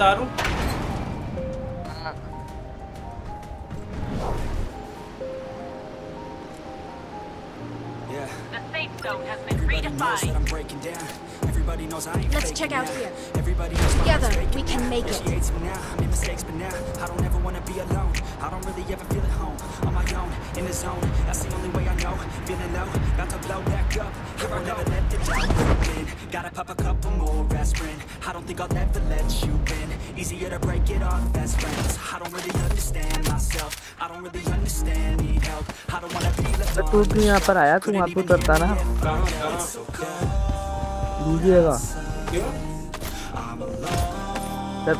ઉતારું Yeah. The safe zone has been redefined. मैं उतारूं Let's check out here. Together, we can make it. mistakes, but now I don't ever wanna be alone. I don't really ever feel at home. On my own, in the zone. That's the only way I know. Feeling low, about to blow back up. Here I never let the doubt creep in. Gotta pop a couple more aspirin. I don't think I'll ever let you in. Easier to break it off best friends. I don't really understand myself. I don't really understand, need help. I don't wanna be left तो तू भी यहाँ पर आया तू वहाँ पे उतरता ना कहाँ कहाँ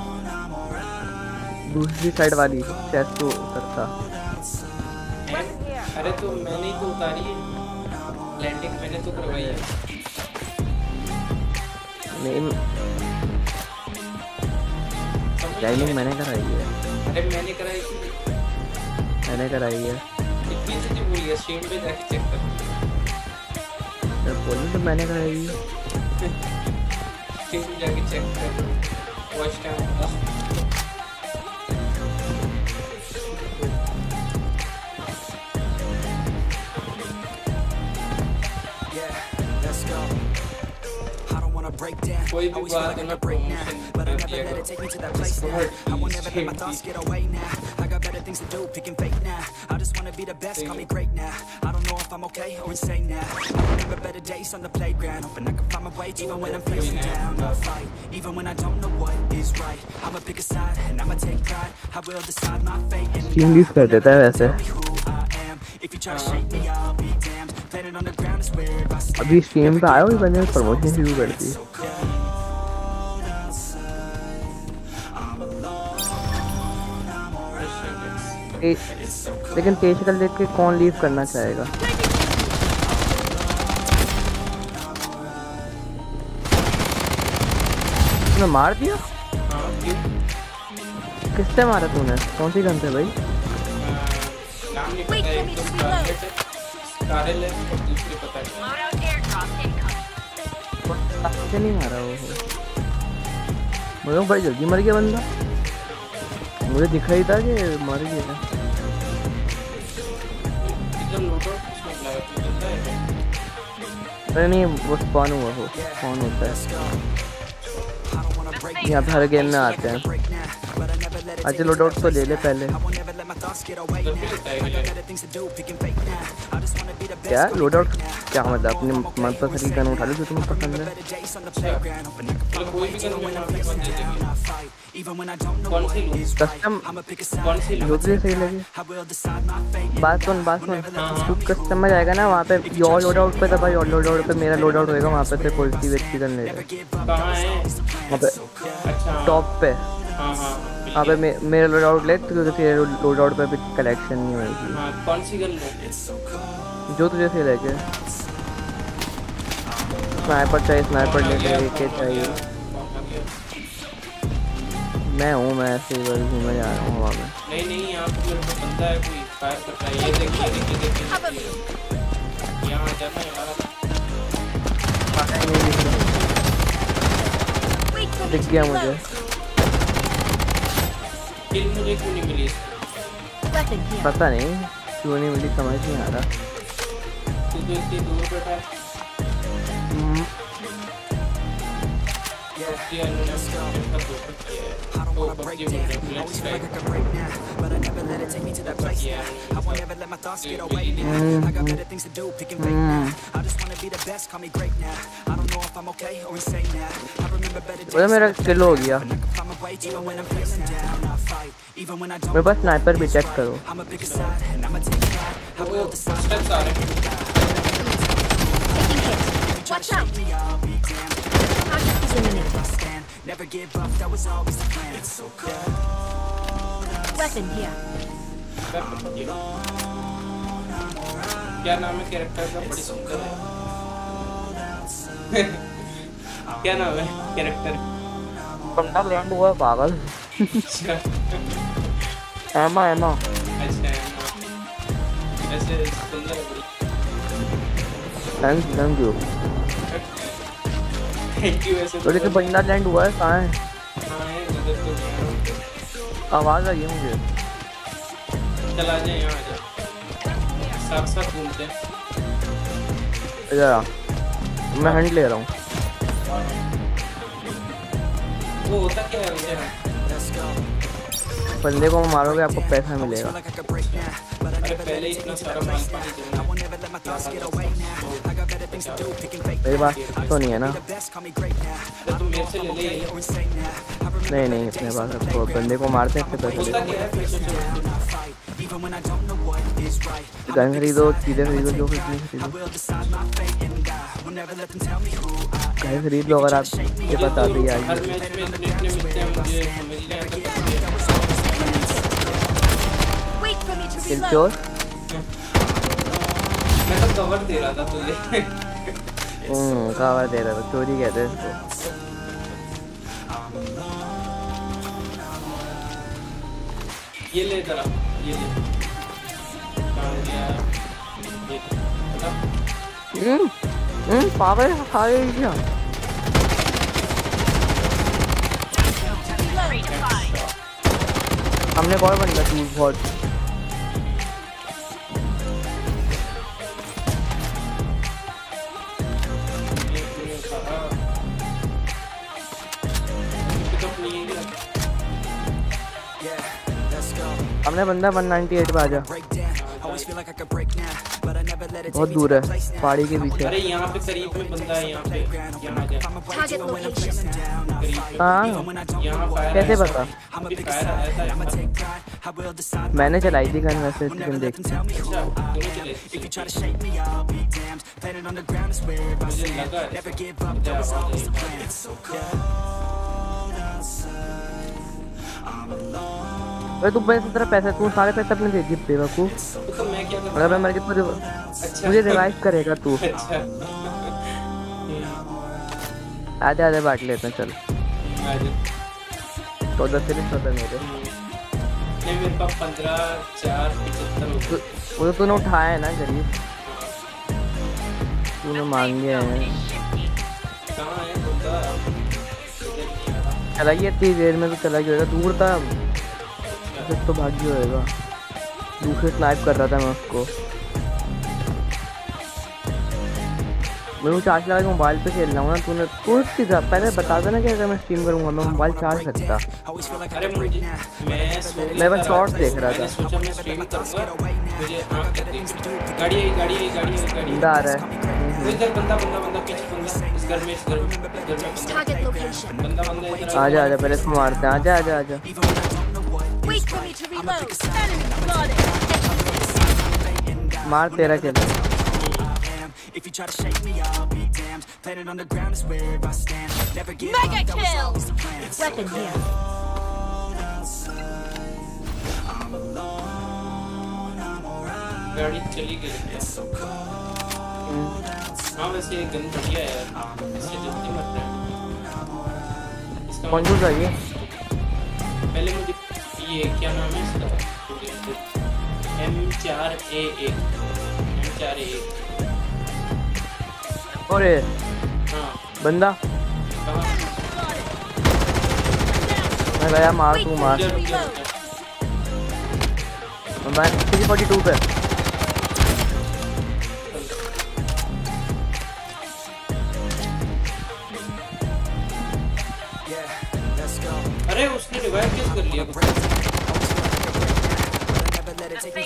दूसरी साइड वाली चेस्ट को उतरता अरे तो मैंने तो उतारी। है लैंडिंग मैंने तो करवाई है। नहीं गया? मैंने कराई है। अरे मैंने कराई थी। मैंने कराई है। इतनी से भूल गया स्ट्रीम पे जाके चेक कर। जब बोली तो मैंने कराई है। स्ट्रीम पे जाके चेक कर watch time Yeah, break down. कोई भी Always feel बात like I ना could break now, promotion but I कर never दिया let करो। it take me to that place now. I will never let my thoughts get away now. I got better things to do, picking fake now. I just wanna be the best, call me great now. I don't know if I'm okay or insane now. I remember better days on the playground, hoping I can find my way even when I'm feeling down. I'll fight, even when I don't know what is right. I'ma pick a side and I'ma take pride. I will decide my fate. and Team leave कर देता है वैसे अभी stream पे आया हुई बंदे ने प्रमोशन शुरू कर दी। लेकिन तेज शक्ल देख के कौन लीव करना चाहेगा? तूने मार दिया? हाँ। किससे मारा तूने? कौन सी गन से भाई? नाम नहीं पता एक तो टारगेट है है और दूसरी पता नहीं मारा वो मुझे बड़ी जल्दी मर गया बंदा। मुझे दिखा ही था कि मर गया। तू है। अरे नहीं वो स्पॉन हुआ हो स्पॉन होता है। यहाँ पे हर गेम में आते हैं। अच्छा लोड आउट तो ले ले पहले। क्या? लोड आउट क्या मतलब अपने मनपसंद की गन उठा लो जो तुम्हें पसंद है। भी कस्टम कौन सी जो तुझे सही लगे। बात सुन बात सुन। तू कस्टम में जाएगा ना वहाँ पे योर लोड आउट पे दबा योर लोड आउट पे मेरा लोड आउट होएगा वहाँ पे तेरे कोई सी व्यक्ति गन ले कहाँ है? वहाँ पे अच्छा टॉप पे। हाँ हाँ। वहाँ पे मे, मेरा लोड आउट ले क्योंकि तेरे लोड आउट पे अभी कलेक्शन नहीं होगी हाँ कौन सी गन लूँ जो तुझे सही लगे। स्नाइपर चाहिए स्नाइपर ले के चाहिए। मैं हूँ मैं ऐसे ही बस घूमने जा रहा हूँ हवा में नहीं नहीं यहाँ पे मेरे को बंदा है कोई फायर कर रहा है ये देखिए देखिए देखिए यहाँ जाना for me दिख गया मुझे. किल मुझे क्यों नहीं मिली पता नहीं क्यों नहीं मिली समझ नहीं आ रहा तू तो इतनी दूर बैठा है हम्म, है तो हैं. हम्म, I got better things to do, picking fake now. I just wanna be the best, call me great now. If I'm okay or insane now. I remember better days. मेरा किल हो गया. मेरे पास स्नाइपर भी चेक करो हैं. Watch out. Never give up. That was always the plan. It's so cold. Weapon here. क्या नाम है कैरेक्टर का बड़ी सुंदर है क्या नाम है? कैरेक्टर बंदा लैंड हुआ पागल। अच्छा। एमा एमा अच्छा वैसे सुंदर thank you thank you thank you वैसे तो लेकिन बंदा लैंड हुआ है कहाँ है? हाँ है मदद तो आवाज़ आई है मुझे। चल आ जाए यहाँ आ जा साथ साथ घूमते हैं। आ। मैं हंड ले रहा हूँ। बंदे को मारोगे आपको पैसा मिलेगा। इतना देना। मेरी बात तो नहीं है ना। तुम से ले ले। नहीं नहीं अपने पास आपको बंदे को मारते हैं पैसे गन खरीदो चीज़ें खरीदो जो खरीदो। गन खरीद लो अगर आप ये बता दी हर मैच में इतने इतने मिलते हैं मुझे समझ नहीं आता Wait for me to kill reload. चोर मैं तो कवर दे रहा था तुझे। हम्म कवर दे रहा था चोरी कहते हैं इसको। ये ले जरा ये ले। हम्म। गई क्या हमने बहुत बंदा बहुत ये तूने कहा पिकअप नहीं है क्या हमने बंदा 198 पे आ जा। बहुत दूर है पहाड़ी के पीछे। अरे यहाँ पे करीब में बंदा है यहाँ पे यहाँ हाँ। कैसे पता। मैंने चलाई थी गन वैसे तुम देख अच्छा आवाज़ आई अरे तू पैसे तेरा पैसा तू सारे पैसे अपने दे दिए बेवकूफ़ तो तो अगर मैं मर गया तो अच्छा। मुझे रिवाइव करेगा तू। अच्छा। आधे आधे बांट लेते हैं चल। चौदह से चौदह मेरे। मेरे पास पंद्रह चार पचहत्तर तो- वो तो तूने उठाया है ना गरीब। तूने मांगे हैं। आ रहा। चलाइए इतनी देर में तो चला गया होगा। दूर था। फिर तो भाग्य होएगा दूसरे स्नाइप कर रहा था मैं उसको। मैं वो चार्ज लगा के मोबाइल पे खेल रहा हूँ ना तूने तू उसकी तरह पहले बता देना कि अगर मैं स्ट्रीम करूँगा मैं मोबाइल चार्ज सकता। अरे मैं बस शॉर्ट्स देख रहा था। है वो इधर बंदा बंदा बंदा पीछे बंदा इस घर में इस घर में इस घर में बंदा। Target location. बंदा बंदा इधर आजा आजा पहले इसको मारते हैं। आजा आजा आजा। Wait for me to reload. Enemy spotted. मार तेरा खेल If you try to shake me, I'll be damned. Planet on the ground is where I stand. Never give Mega up, that was kill. always the plan. It's Weapon here. गाड़ी चली गई हाँ वैसे ये gun बढ़िया है यार इससे जल्दी मर रहा है इसका कौन सा ये पहले मुझे ये क्या नाम है इसका? एम चार ए एक। एम चार ए एक। ये? हाँ। बंदा? मैं गया मार तू मार. मैं थ्री फोर्टी टू पे।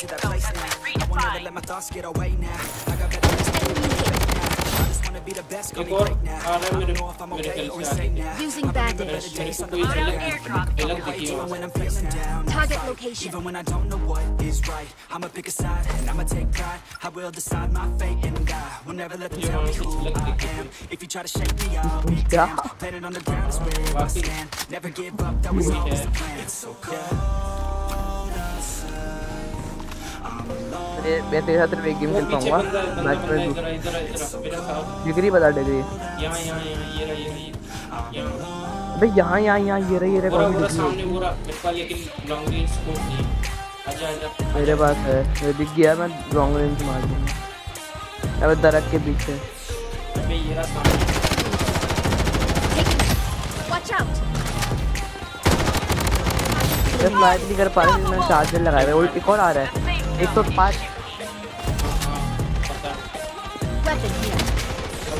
to that place now. I won't ever let my thoughts get away now. I got better things to do I just wanna be the best, gonna be great now. I don't know if I'm okay or insane now. Using bandage. Target location. Even when I don't know what is right, I'ma pick a side and I'ma take pride. I will decide my fate and die. Will never let them tell me who I am. If you try to shake me, I'll be damned. Planet on the ground is where I stand. Never give up, that was always the plan. It's so cold. मैं तेरे साथ सिर्फ़ एक game खेल पाऊँगा match में इधर इधर आ, इधर आ, मेरा साथ डिग्री बता डिग्री। यहाँ यहाँ यहाँ ये रहा ये रहा ये अबे यहाँ यहाँ यहाँ ये रही ये रही पूरा पूरा सामने पूरा मेरे पास लेकिन लॉन्ग रेंज स्कोप नहीं है। आजा आजा। मेरे पास है दिख गया मैं लॉन्ग रेंज मार दूँगा अबे दरख्त के पीछे। अबे ये रहा सामने. Watch out. मैं नहीं कर पा रहा मैंने चार्जर लगाया हुआ है। और एक और आ रहा है। एक सौ पाँच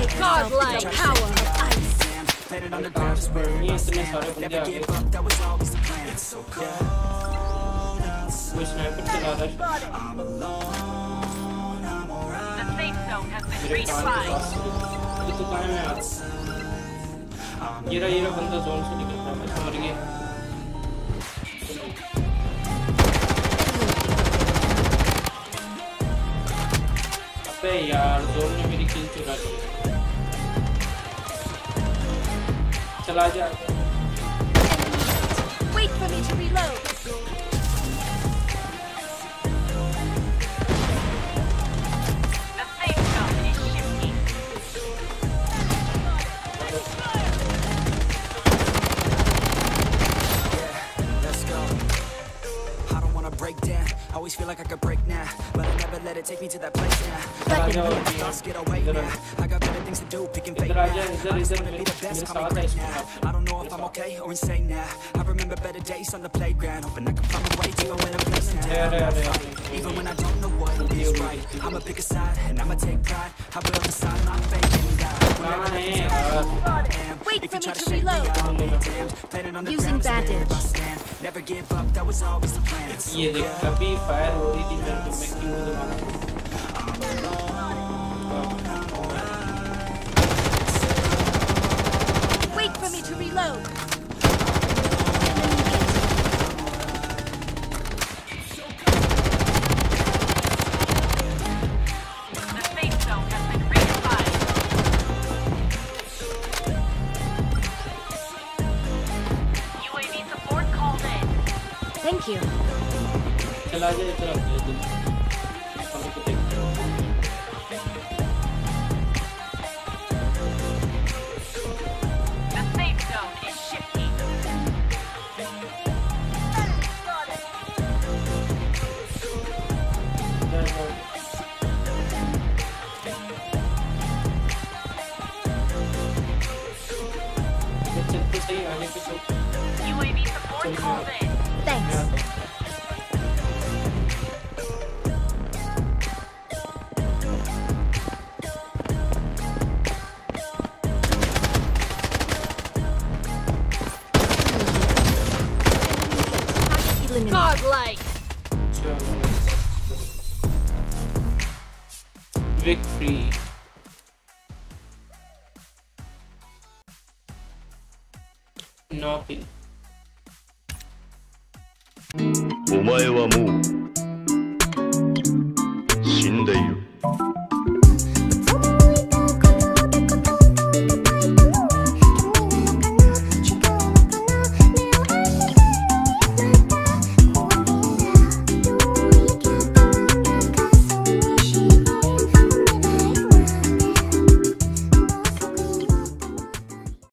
Suffocate Godlike power of ice. Damn, planet underground is where ये I इतने stand. सारे बंदे Never आ give गए up, that was always the plan. It's so cold. कोई स्नाइपर चला रहा है The safe zone has been मेरे कान के redefined. पास से। ये तो कहाँ है यार ये रहा ये रहा बंदा जोन से निकल रहा है मैं समझ गया अबे यार जोन ने मेरी किल चुरा ली चला जा Wait for me to reload. me to that place now. चला Weapon जा here. My thoughts get away इधर now. I got better things to do, picking fake इधर now. आ जा, इधर, I just इधर, wanna be the मेरे- best, मेरे call me साथ great ऐसे now. आप। I don't know if I'm okay or insane now. I remember better days on the playground, hoping I can find my way to it when I'm feeling अरे down. अरे अरे अरे Even when I don't know what is right, I'ma pick a side and I'ma take pride. I will decide my fate and die. कहाँ है यार Damn, Wait if for you me try to to shake me, reload. I'll be damned. Planet on the Using ground is where bandage. I stand. Never give up, that was always the plan. ये देख अभी fire हो रही थी मेरे को मैं क्यों お前はもう死んでいる。